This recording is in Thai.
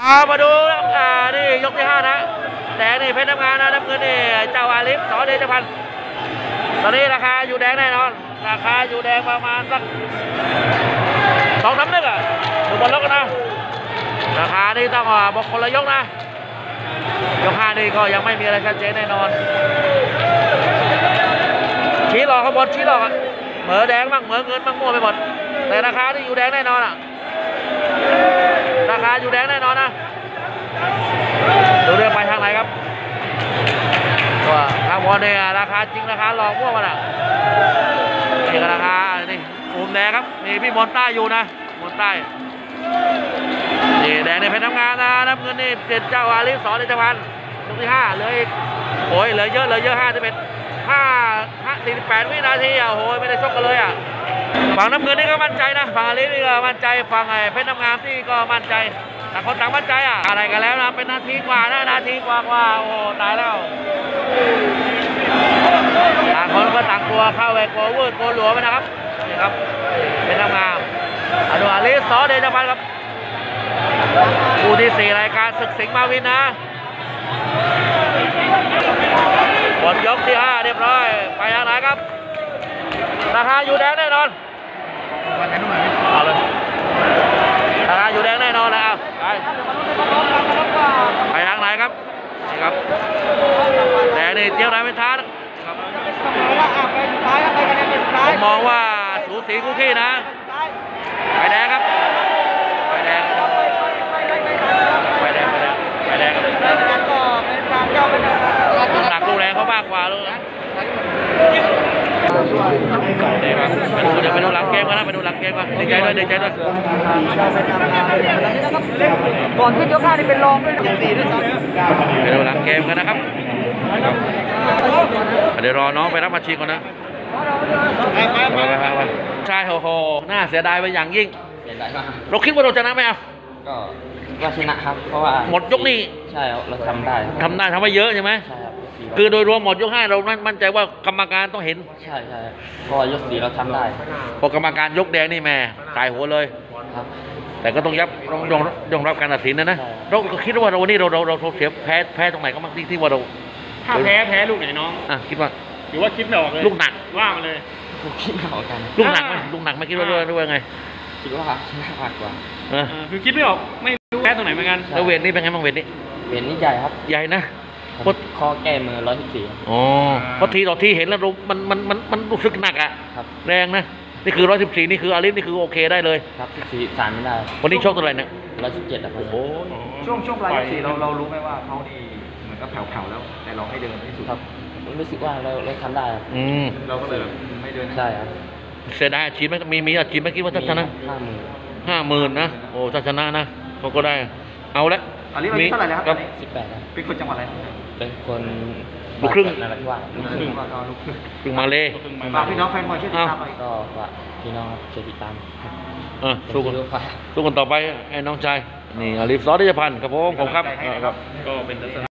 เอามาดูนะครับอ่านี่ยกที่ห้านะแดงนี่เพชรน้ำงานนะน้ำเงินนี่เจ้าอาลิฟสอเดชพันธ์ตอนนี้ราคาอยู่แดงแน่นอน ราคาอยู่แดงประมาณสักสองสามนึกอะดูบอลล็อกกันนะราคานี่ต้องอบอกคนละยกนะยกห้านี่ก็ยังไม่มีอะไรชัดเจนแน่นอน ชี้หลอกข้างบนชี้หลอกอะเหมือแดงบ้างเหมือเงินบ้างมั่วไปหมดแต่ราคานี่อยู่แดงแน่นอนอะ ราคาอยู่แดงแน่นอนนะดูเรื่องไปทางไหนครับก็ทางบอลเนี่ยราคาจริงราคาหลอกพวกมันอะนี่ก็ราคานี่มุมแดงครับมีพี่มอนต์ใต้อยู่นะมอนต์ใต้นี่แดงในเพชรน้ำงานนะน้ำเงินนี่เป็นเจ้าอาลิสอนเดชพันธ์ยกที่ห้าเหลยโอ้ยเหลือเยอะเหลือเยอะห้าสิบเอ็ดห้าห้าสี่สิบแปดวินาทีอะโอ้ยไม่ได้ชกกันเลยอะ ฝั่งน้ำเงินนี่ก็มั่นใจนะฝั่งอาลินี่ก็มั่นใจฝั่งไอ้เพชรน้ำงามนี่ก็มั่นใจต่างคนต่างมั่นใจอะอะไรกันแล้วนะเป็นนาทีกว่านะนาทีกว่ากว่าโอ้ตายแล้วต่างคนก็ต่างกลัวเข้าไปกลัววืดกลัวหลวมไปนะครับนี่ครับเพชรน้ำงามอนุอาลิสอเดชพันธ์ครับคู่ที่สี่รายการศึกสิงห์มาวินนะหมดยกที่ห้าเรียบร้อยไปทางไหนครับ ราคาอยู่แดงแน่นอนเอาเลยราคาอยู่แดงแน่นอนนะเอาไปไปทางไหนครับนี่ครับแดงนี่เจียวไหนเป็นท้านะครับผมมองว่าสูสีคู่ขี้นะไปแดงครับไปแดงไปแดงไปแดงไปแดงครับลูกหนักลูกแรงเขามากกว่าลูกนะ เดี๋ยวครับเดี๋ยวไปดูหลังเกมกันนะไปดูหลังเกมกันดีใจด้วยดีใจด้วยก่อนขึ้นยกห้านี่เป็นรองด้วยนะไปดูหลังเกมกันนะครับเดี๋ยวรอน้องไปรับมาชีก่อนนะไปไปไปไปใช่โอ้โหน่าเสียดายไปอย่างยิ่งเสียดายมากเราคิดว่าเราชนะไหมอะก็ ว่าชนะครับ เพราะว่าหมดยกนี้ใช่ครับเราทำได้ทำได้ทำไว้เยอะใช่ไหม ใช่ครับยกสี่คือโดยรวมหมดยกห้าเรามั่นใจว่ากรรมการต้องเห็นใช่ใช่เพราะว่ายกสี่เราทำได้พอกรรมการยกแดงนี่แม่ตายหัวเลย ครับ แต่ก็ต้องยับต้องยอมยอมรับการตัดสินนะนะใช่ เราคิดว่าเราวันนี้เราเราเราเราเสียแพ้แพ้ตรงไหนก็บ้างที่ที่ว่าเราถ้าแพ้แพ้ลูกไหนน้อง อะคิดว่า หรือว่าคิดไม่ออกเลยลูกหนัก ว่ามาเลย ผมคิดไม่ออกกัน ลูกหนักไหมอ่า ลูกหนักไหมคิดว่าด้วยด้วยไงคิดว่าชนะมากกว่า เออ เออคือคิดไม่ออกไม่ รู้แพ้ตรงไหนเหมือนกันแล้วเวทนี่เป็นไงบ้างเวทนี่เวียนนี่ใหญ่ครับใหญ่นะผมพดข้อแก้มือร้อยสิบสี่อ๋อเพราะทีต่อทีเห็นแล้วเรามันมันมันมันรู้สึกหนักอะครับแรงนะนี่คือร้อยสิบสี่นี่คืออาลิฟนี่คือโอเคได้เลย ครับสิบสี่สามไม่ได้วันนี้ชกตัวไหร่เนี่ยร้อยสิบเจ็ดครับโอ้โหช่วงช่วงปลายยกสี่เราเรารู้ไหมว่าเขานี่เหมือนกับแผ่วๆแล้ว แต่เราให้เดินที่สุดครับผมรู้สึกว่าเราเราทำได้ครับอืมเราก็เลยแบบไม่เดินใช่ครับเสียดายอาชีพไหมมีมีอาชีพไหมคิดว่าจะชนะห้าหมื่นห้าหมื่นนะโอ้ถ้าชนะนะ เขาก็ได้ เอาละอันนี้วันนี้เท่าไหร่แล้วครับกับตอนนี้สิบแปดครับเป็นคนจังหวัดอะไรเป็นคนลูกครึ่งนราธิวาสลูกครึ่งก็ลูกครึ่งถึงมาเลยฝากพี่น้องแฟนบอลช่วยติดตามหน่อยก็ฝากพี่น้องครับช่วยติดตามครับเออสู้กันผมจะดูฝากสู้กันต่อไปไอ้น้องชายนี่อาลิฟซอสได้จะพันครับผมผมครับเออครับก็เป็นลักษณะ